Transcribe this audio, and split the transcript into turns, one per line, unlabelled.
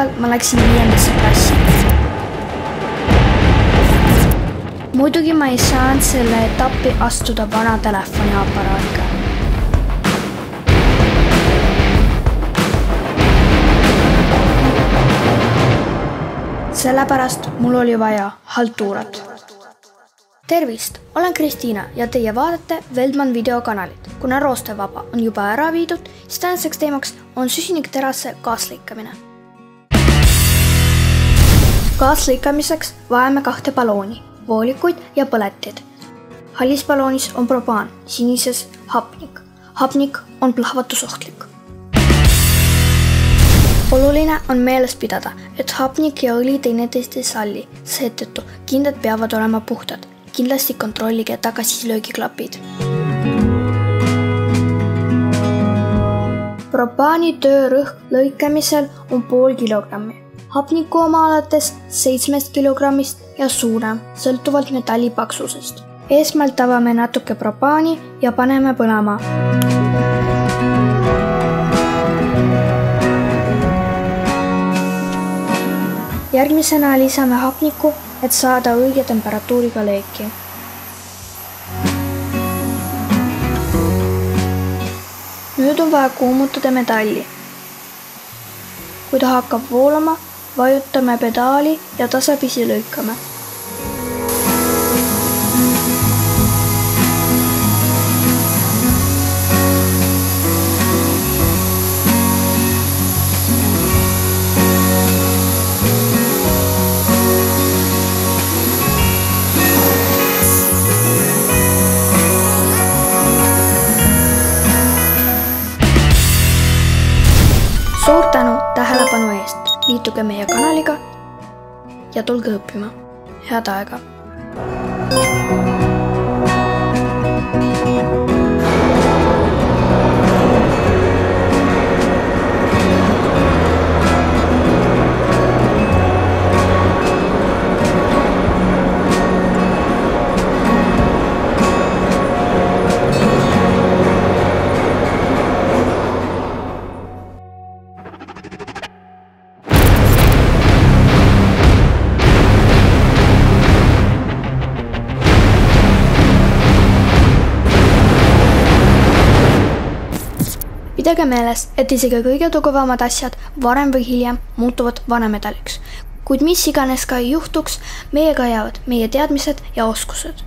suvel ma läksin viiendasse klassi. muidugi ma ei saanud selle etappi astuda vana telefoniaparaadiga. sellepärast mul oli vaja haltuurat tervist, olen Kristiina ja teie vaatate Veldman videokanalit. kuna roostevaba on juba ära viidud, siis tänaseks teemaks on süsinikterasse kaaslõikamine. Kaaslõikamiseks vajame kahte ballooni, voolikuid ja põletid. hallis balloonis on propaan, sinises hapnik. hapnik on plahvatusohtlik oluline on meeles pidada, et hapnik ja õli teineteist ei salli, seetõttu kindad peavad olema puhtad kindlasti kontrollige tagasilöögiklapid. propaani töörõhk lõikamisel on pool kilogrammi, hapniku oma alates seitsmest kilogrammist ja suurem, sõltuvalt metalli paksusest. esmalt avame natuke propaani ja paneme põlema. järgmisena lisame hapniku et saada õige temperatuuriga leeki. nüüd on vaja kuumutada metalli. kui ta hakkab voolama, vajutame pedaali ja tasapisi lõikame liituge meie kanaliga ja tulge õppima. head aega pidage meeles, et isegi kõige tugevamad asjad varem või hiljem muutuvad vanemedaliks. kuid mis iganes ka ei juhtuks, meiega jäävad meie teadmised ja oskused